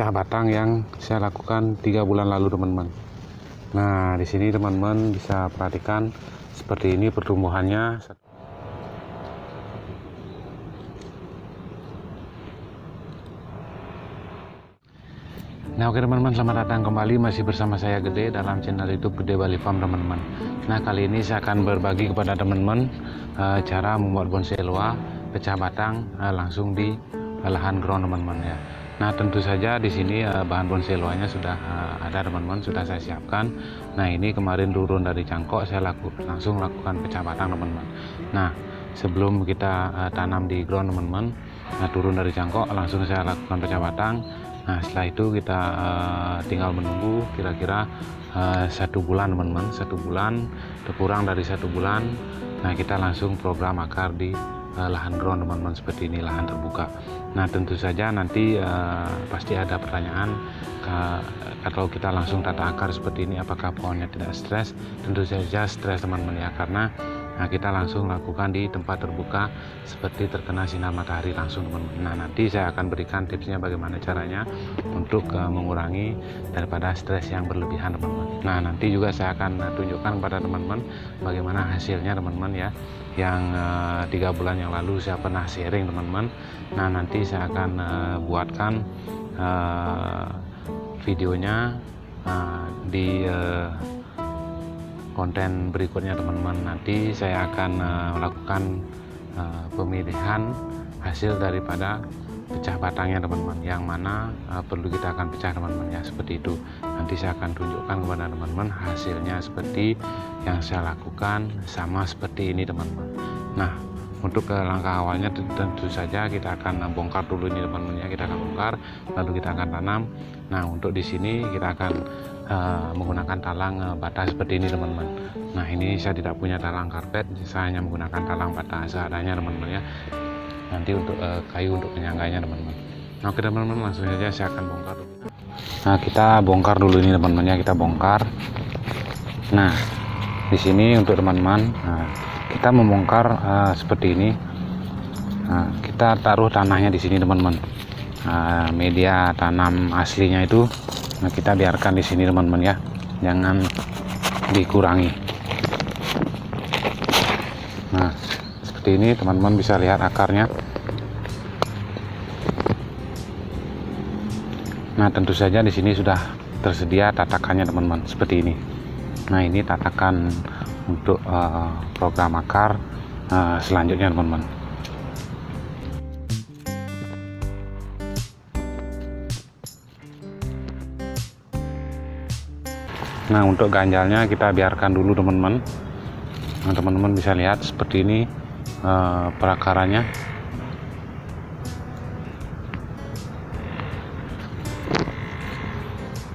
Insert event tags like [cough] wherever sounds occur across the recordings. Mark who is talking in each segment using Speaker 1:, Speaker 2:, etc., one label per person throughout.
Speaker 1: pecah batang yang saya lakukan tiga bulan lalu teman-teman nah di sini teman-teman bisa perhatikan seperti ini pertumbuhannya Nah oke teman-teman selamat datang kembali masih bersama saya Gede dalam channel YouTube Gede Bali Farm teman-teman. Nah kali ini saya akan berbagi kepada teman-teman uh, cara membuat bonsai loa pecah batang uh, langsung di uh, lahan ground teman-teman ya. Nah tentu saja di sini uh, bahan bonsai loanya sudah uh, ada teman-teman sudah saya siapkan. Nah ini kemarin turun dari cangkok saya laku, langsung lakukan pecah batang teman-teman. Nah sebelum kita uh, tanam di ground teman-teman, nah turun dari cangkok langsung saya lakukan pecah batang Nah setelah itu kita tinggal menunggu kira-kira satu bulan teman-teman satu bulan kurang dari satu bulan nah kita langsung program akar di lahan ground teman-teman seperti ini lahan terbuka. Nah tentu saja nanti uh, pasti ada pertanyaan kalau kita langsung tata akar seperti ini apakah pohonnya tidak stres? Tentu saja stres teman-teman ya karena Nah, kita langsung lakukan di tempat terbuka seperti terkena sinar matahari langsung teman-teman. Nah, nanti saya akan berikan tipsnya bagaimana caranya untuk uh, mengurangi daripada stres yang berlebihan teman-teman. Nah, nanti juga saya akan tunjukkan kepada teman-teman bagaimana hasilnya teman-teman ya. Yang uh, tiga bulan yang lalu saya pernah sharing teman-teman. Nah, nanti saya akan uh, buatkan uh, videonya uh, di uh, konten berikutnya teman-teman. Nanti saya akan uh, melakukan uh, pemilihan hasil daripada pecah batangnya teman-teman. Yang mana uh, perlu kita akan pecah teman-teman ya seperti itu. Nanti saya akan tunjukkan kepada teman-teman hasilnya seperti yang saya lakukan sama seperti ini teman-teman. Nah untuk ke langkah awalnya tentu saja kita akan bongkar dulu ini teman-teman ya kita akan bongkar lalu kita akan tanam. Nah untuk di sini kita akan uh, menggunakan talang uh, bata seperti ini teman-teman. Nah ini saya tidak punya talang karpet saya hanya menggunakan talang bata seadanya teman-teman ya. Nanti untuk uh, kayu untuk penyangganya teman-teman. Nah, oke teman-teman langsung saja saya akan bongkar dulu. Nah kita bongkar dulu ini teman-teman ya. Kita bongkar. Nah di sini untuk teman-teman nah, kita membongkar uh, seperti ini. Nah, kita taruh tanahnya di sini teman-teman. Nah, media tanam aslinya itu nah kita biarkan di sini teman-teman ya. Jangan dikurangi. Nah seperti ini teman-teman bisa lihat akarnya. Nah tentu saja di sini sudah tersedia tatakannya teman-teman seperti ini. Nah ini tatakan untuk uh, program akar uh, selanjutnya teman-teman. Nah untuk ganjalnya kita biarkan dulu teman-teman. Nah teman-teman bisa lihat seperti ini uh, perakarannya.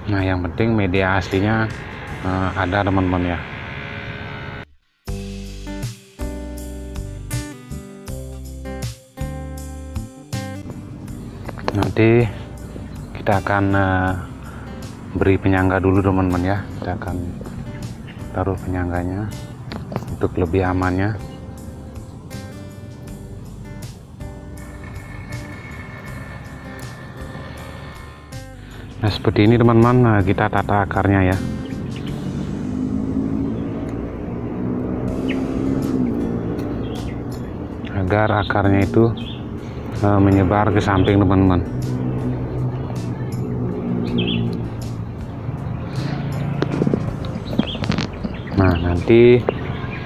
Speaker 1: Nah yang penting media aslinya uh, ada teman-teman ya nanti kita akan uh, beri penyangga dulu teman-teman ya. Kita akan taruh penyangganya untuk lebih amannya. Nah seperti ini teman-teman nah, kita tata akarnya ya. Agar akarnya itu uh, menyebar ke samping teman-teman nah nanti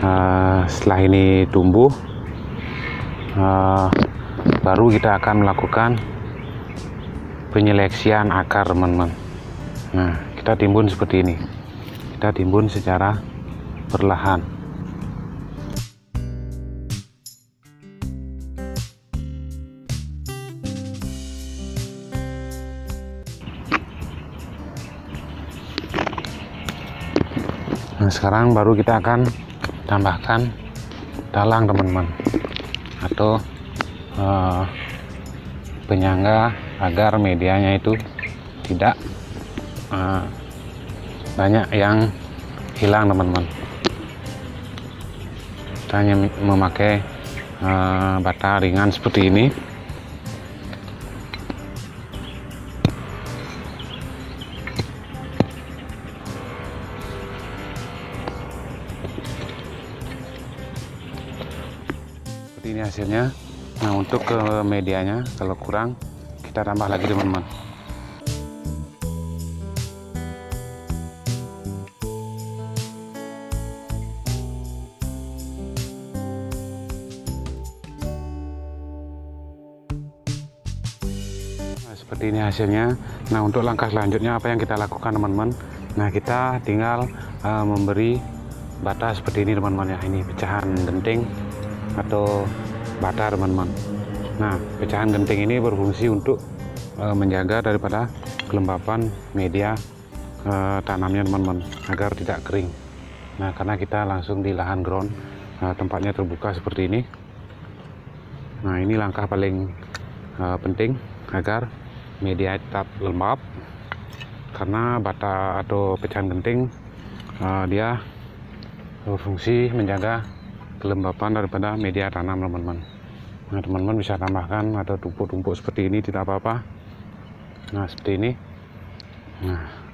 Speaker 1: uh, setelah ini tumbuh uh, baru kita akan melakukan penyeleksian akar teman-teman. Nah kita timbun seperti ini. Kita timbun secara perlahan Nah sekarang baru kita akan tambahkan talang teman-teman. Atau uh, penyangga agar medianya itu tidak uh, banyak yang hilang teman-teman. Kita hanya memakai uh, bata ringan seperti ini hasilnya nah untuk ke medianya kalau kurang kita tambah lagi teman-teman Nah, seperti ini hasilnya. Nah, untuk langkah selanjutnya apa yang kita lakukan, teman-teman? Nah, kita tinggal uh, memberi bata seperti ini, teman-teman ya. Ini pecahan genting atau bata, teman-teman. Nah, pecahan genting ini berfungsi untuk uh, menjaga daripada kelembapan media uh, tanamnya, teman-teman, agar tidak kering. Nah, karena kita langsung di lahan ground, uh, tempatnya terbuka seperti ini. Nah, ini langkah paling uh, penting agar media tetap lembab karena bata atau pecahan genting uh, dia berfungsi menjaga kelembapan daripada media tanam teman-teman nah teman-teman bisa tambahkan atau tumpuk-tumpuk seperti ini tidak apa-apa. Nah seperti ini. Nah.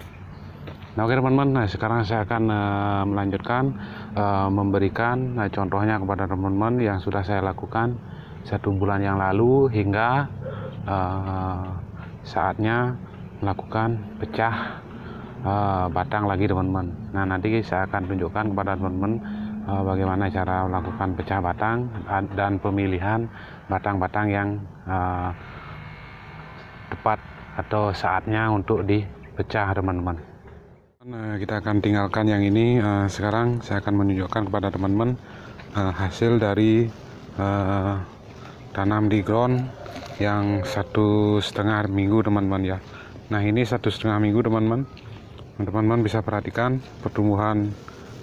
Speaker 1: Nah oke teman-teman, nah sekarang saya akan uh, melanjutkan uh, memberikan uh, contohnya kepada teman-teman yang sudah saya lakukan satu bulan yang lalu hingga uh, saatnya melakukan pecah uh, batang lagi teman-teman. Nah nanti saya akan tunjukkan kepada teman-teman uh, bagaimana cara melakukan pecah batang dan pemilihan batang-batang yang uh, tepat atau saatnya untuk dipecah teman-teman. Nah kita akan tinggalkan yang ini. Uh, sekarang saya akan menunjukkan kepada teman-teman hasil dari tanam di ground yang satu setengah minggu teman-teman ya. Nah ini satu setengah minggu teman-teman. Teman-teman bisa perhatikan pertumbuhan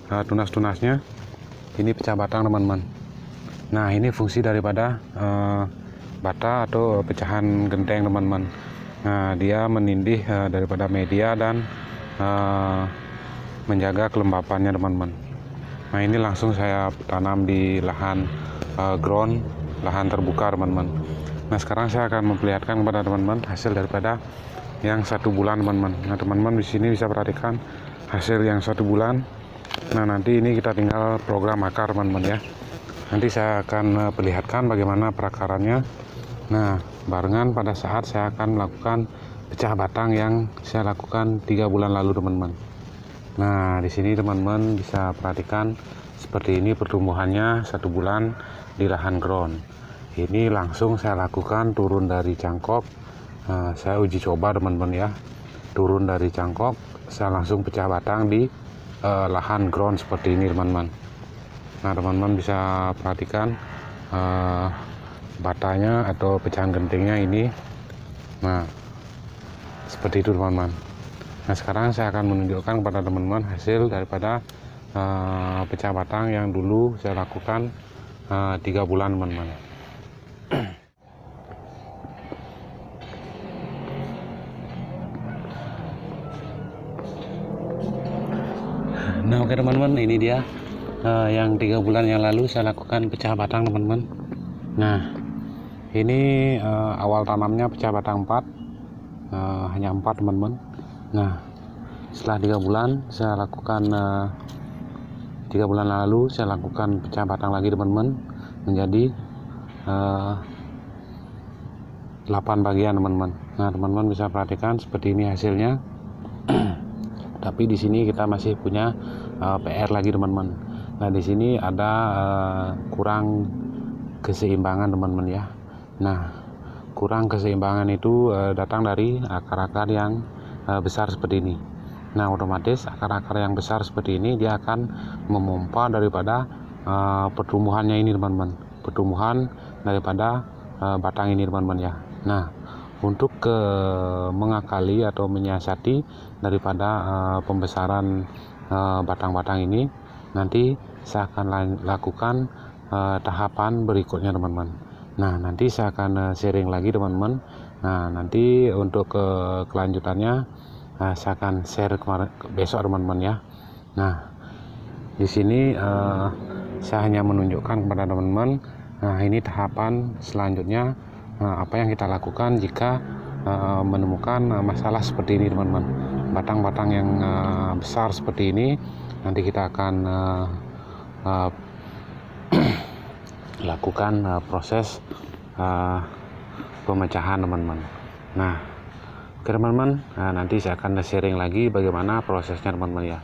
Speaker 1: uh, tunas-tunasnya ini pecah batang teman-teman nah ini fungsi daripada uh, bata atau pecahan genteng teman-teman nah dia menindih uh, daripada media dan uh, menjaga kelembapannya teman-teman nah ini langsung saya tanam di lahan uh, ground lahan terbuka teman-teman Nah sekarang saya akan memperlihatkan kepada teman-teman hasil daripada yang satu bulan teman-teman. Nah teman-teman di sini bisa perhatikan hasil yang satu bulan. Nah nanti ini kita tinggal program akar teman-teman ya. Nanti saya akan eh, perlihatkan bagaimana perakarannya. Nah barengan pada saat saya akan melakukan pecah batang yang saya lakukan tiga bulan lalu teman-teman. Nah di sini teman-teman bisa perhatikan seperti ini pertumbuhannya satu bulan di lahan ground ini langsung saya lakukan turun dari cangkok uh, saya uji coba teman-teman ya turun dari cangkok saya langsung pecah batang di uh, lahan ground seperti ini teman-teman. Nah teman-teman bisa perhatikan uh, batanya atau pecahan gentingnya ini. Nah seperti itu teman-teman. Nah sekarang saya akan menunjukkan kepada teman-teman hasil daripada uh, pecah batang yang dulu saya lakukan tiga uh, bulan teman-teman nah oke teman-teman ini dia uh, yang tiga bulan yang lalu saya lakukan pecah batang teman-teman. Nah ini uh, awal tanamnya pecah batang 4 uh, eh, hanya 4 teman-teman. Nah setelah tiga bulan saya lakukan tiga bulan lalu saya lakukan pecah batang lagi teman-teman menjadi uh, 8 bagian teman-teman. Nah teman-teman bisa perhatikan seperti ini hasilnya. [clears throat] Tapi di sini kita masih punya uh, PR lagi teman-teman. Nah di sini ada uh, kurang keseimbangan teman-teman ya. Nah kurang keseimbangan itu uh, datang dari akar-akar yang uh, besar seperti ini. Nah otomatis akar-akar yang besar seperti ini dia akan memompa daripada uh, pertumbuhannya ini teman-teman. Pertumbuhan daripada uh, batang ini teman-teman ya. Nah untuk ke mengakali atau menyiasati daripada uh, pembesaran batang-batang ini nanti saya akan lakukan uh, tahapan berikutnya teman-teman. Nah nanti saya akan uh, sharing lagi teman-teman. Nah nanti untuk ke kelanjutannya uh, saya akan share kemarin besok teman-teman ya. Nah di sini uh, saya hanya menunjukkan kepada teman-teman nah ini tahapan selanjutnya Nah, apa yang kita lakukan jika uh, menemukan uh, masalah seperti ini teman-teman batang-batang yang uh, besar seperti ini nanti kita akan uh, uh, [clears throat] lakukan uh, proses uh, pemecahan teman-teman. Nah oke teman-teman nah, nanti saya akan sharing lagi bagaimana prosesnya teman-teman ya